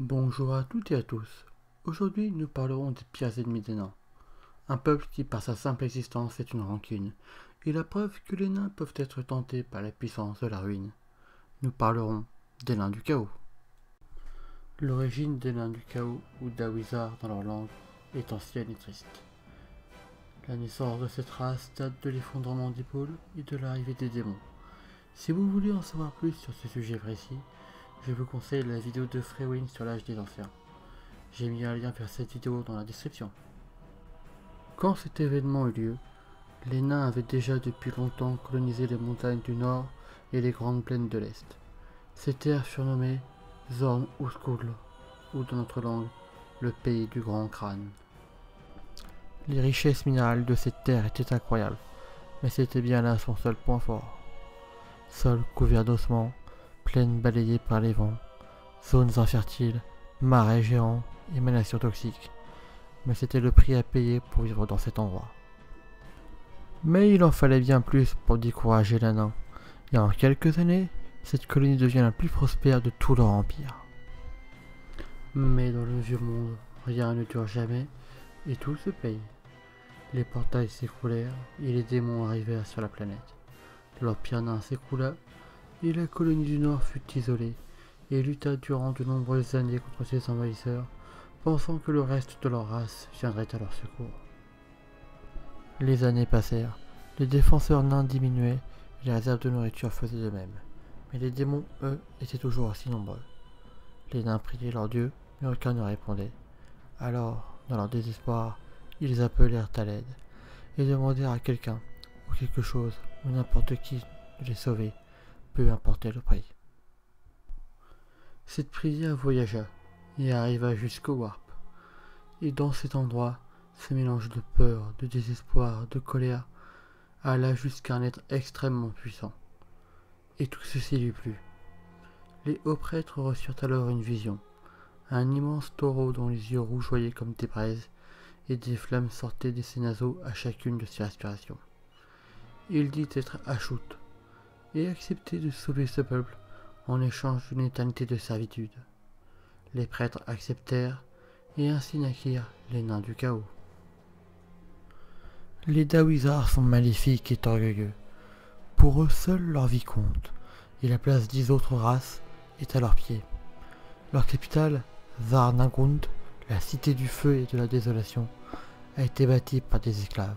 Bonjour à toutes et à tous. Aujourd'hui, nous parlerons des pires ennemis des nains. Un peuple qui, par sa simple existence, est une rancune, et la preuve que les nains peuvent être tentés par la puissance de la ruine. Nous parlerons des nains du chaos. L'origine des nains du chaos, ou d'Awizar dans leur langue, est ancienne et triste. La naissance de cette race date de l'effondrement des pôles et de l'arrivée des démons. Si vous voulez en savoir plus sur ce sujet précis, je vous conseille la vidéo de Freywin sur l'âge des anciens. J'ai mis un lien vers cette vidéo dans la description. Quand cet événement eut lieu, les nains avaient déjà depuis longtemps colonisé les montagnes du nord et les grandes plaines de l'est. Ces terres surnommées Zorn Uskul, ou dans notre langue, le pays du grand crâne. Les richesses minérales de cette terre étaient incroyables, mais c'était bien là son seul point fort. Sol couvert d'ossements, plaines balayées par les vents, zones infertiles, marais géants, émanations toxiques. Mais c'était le prix à payer pour vivre dans cet endroit. Mais il en fallait bien plus pour décourager les nains. Et en quelques années, cette colonie devient la plus prospère de tout leur empire. Mais dans le vieux monde, rien ne dure jamais et tout se paye. Les portails s'écroulèrent et les démons arrivèrent sur la planète. L'empire nain s'écroula et la colonie du Nord fut isolée et lutta durant de nombreuses années contre ses envahisseurs, pensant que le reste de leur race viendrait à leur secours. Les années passèrent, les défenseurs nains diminuaient les réserves de nourriture faisaient de même. Mais les démons, eux, étaient toujours aussi nombreux. Les nains priaient leur dieu, mais aucun ne répondait. Alors, dans leur désespoir, ils appelèrent à l'aide et demandèrent à quelqu'un ou quelque chose ou n'importe qui de les sauver, peu importe le prix. Cette prière voyagea et arriva jusqu'au Warp. Et dans cet endroit, ce mélange de peur, de désespoir, de colère, alla jusqu'à un être extrêmement puissant. Et tout ceci lui plut. Les hauts prêtres reçurent alors une vision, un immense taureau dont les yeux rougeoyaient comme des braises, et des flammes sortaient de ses naseaux à chacune de ses respirations. Il dit être Achout, et accepter de sauver ce peuple en échange d'une éternité de servitude. Les prêtres acceptèrent, et ainsi naquirent les nains du chaos. Les Dawizards sont maléfiques et orgueilleux. Pour eux seuls leur vie compte, et la place dix autres races est à leurs pieds. Leur capitale, Zarnagund, la cité du feu et de la désolation, a été bâtie par des esclaves.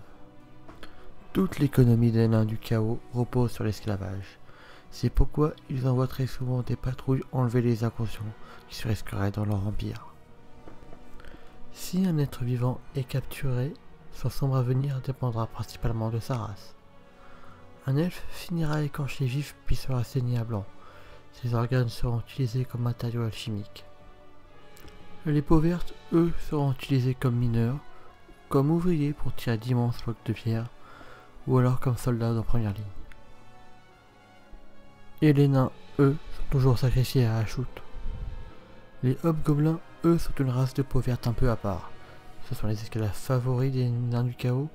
Toute l'économie des nains du chaos repose sur l'esclavage. C'est pourquoi ils envoient très souvent des patrouilles enlever les inconscients qui se risqueraient dans leur empire. Si un être vivant est capturé, son sombre avenir dépendra principalement de sa race. Un elfe finira écorché vif puis sera saigné à blanc. Ses organes seront utilisés comme matériaux alchimiques. Les peaux vertes, eux, seront utilisés comme mineurs, comme ouvriers pour tirer d'immenses blocs de pierre, ou alors comme soldats en première ligne. Et les nains, eux, sont toujours sacrifiés à Achout. Les hobgoblins, eux, sont une race de peau verte un peu à part. Ce sont les esclaves favoris des nains du chaos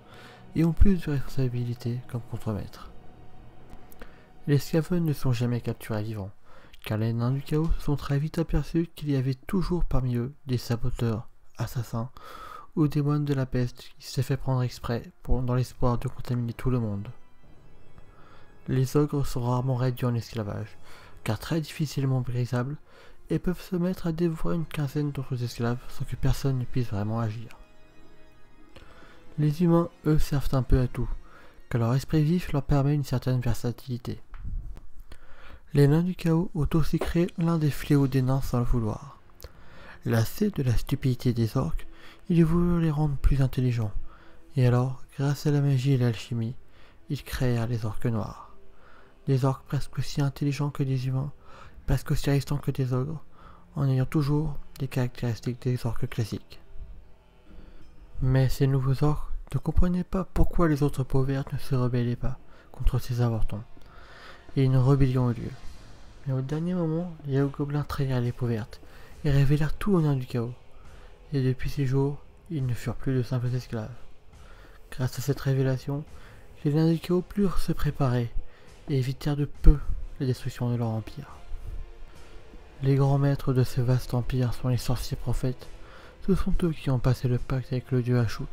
et ont plus de responsabilités comme contremaîtres. Les scaveux ne sont jamais capturés vivants, car les nains du chaos se sont très vite aperçus qu'il y avait toujours parmi eux des saboteurs, assassins ou des moines de la peste qui s'est fait prendre exprès dans l'espoir de contaminer tout le monde. Les ogres sont rarement réduits en esclavage, car très difficilement brisables, et peuvent se mettre à dévorer une quinzaine d'autres esclaves sans que personne ne puisse vraiment agir. Les humains, eux, servent un peu à tout, car leur esprit vif leur permet une certaine versatilité. Les nains du chaos ont aussi créé l'un des fléaux des nains sans le vouloir. Lassés de la stupidité des orques, ils voulurent les rendre plus intelligents, et alors, grâce à la magie et l'alchimie, ils créèrent les orques noirs. Des orques presque aussi intelligents que des humains, presque aussi résistants que des ogres, en ayant toujours des caractéristiques des orques classiques. Mais ces nouveaux orques ne comprenaient pas pourquoi les autres peaux ne se rebellaient pas contre ces avortons, et une rébellion eut lieu. Mais au dernier moment, les gobelins trahirent les peaux et révélèrent tout au nain du chaos. Et depuis ces jours, ils ne furent plus de simples esclaves. Grâce à cette révélation, les chaos purent se préparer et évitèrent de peu la destruction de leur empire. Les grands maîtres de ce vaste empire sont les sorciers prophètes. Ce sont eux qui ont passé le pacte avec le dieu Ashut.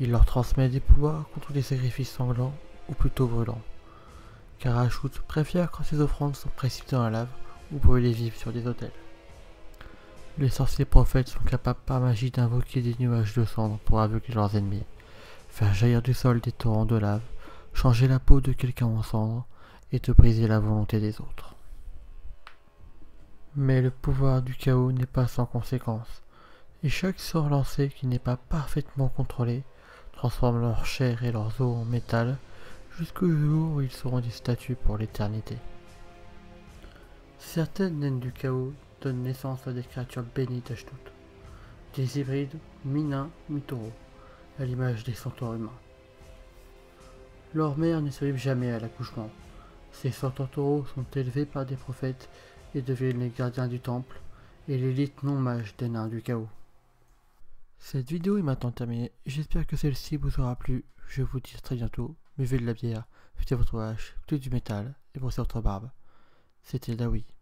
Il leur transmet des pouvoirs contre des sacrifices sanglants, ou plutôt brûlants. Car Ashut préfère quand ses offrandes sont précipitées dans la lave ou brûlées vives sur des autels. Les sorciers prophètes sont capables par magie d'invoquer des nuages de cendres pour aveugler leurs ennemis, faire jaillir du sol des torrents de lave, changer la peau de quelqu'un en cendres et te briser la volonté des autres. Mais le pouvoir du chaos n'est pas sans conséquence, et chaque sort lancé qui n'est pas parfaitement contrôlé transforme leur chair et leurs os en métal jusqu'au jour où ils seront des statues pour l'éternité. Certaines naines du chaos donnent naissance à des créatures bénies d'Ashtut, des hybrides mi-nains, mi-taureaux, à l'image des centaures humains. Leurs mères ne survivent jamais à l'accouchement. Ces centaures taureaux sont élevés par des prophètes et deviennent les gardiens du temple et l'élite non mage des nains du chaos. Cette vidéo est maintenant terminée. J'espère que celle-ci vous aura plu. Je vous dis à très bientôt. Buvez de la bière, faites votre hache, écoutez du métal et brossez votre barbe. C'était Dawi.